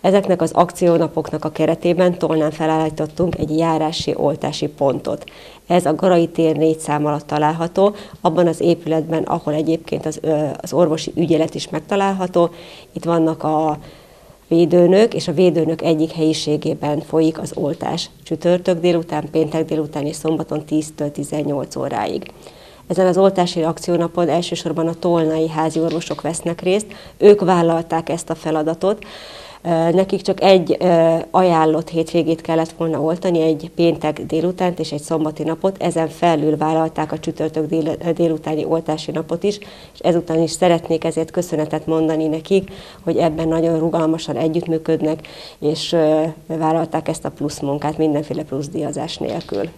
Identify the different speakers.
Speaker 1: Ezeknek az akciónapoknak a keretében Tolnán felállítottunk egy járási oltási pontot. Ez a Garai tér négy szám alatt található, abban az épületben, ahol egyébként az, az orvosi ügyelet is megtalálható. Itt vannak a védőnök, és a védőnök egyik helyiségében folyik az oltás. Csütörtök délután, péntek délután és szombaton 10-től 18 óráig. Ezen az oltási akciónapon elsősorban a tolnai házi orvosok vesznek részt, ők vállalták ezt a feladatot, Nekik csak egy ajánlott hétvégét kellett volna oltani, egy péntek délutánt és egy szombati napot, ezen felül vállalták a csütörtök dél, délutáni oltási napot is, és ezután is szeretnék ezért köszönetet mondani nekik, hogy ebben nagyon rugalmasan együttműködnek, és vállalták ezt a plusz munkát mindenféle plusz díjazás nélkül.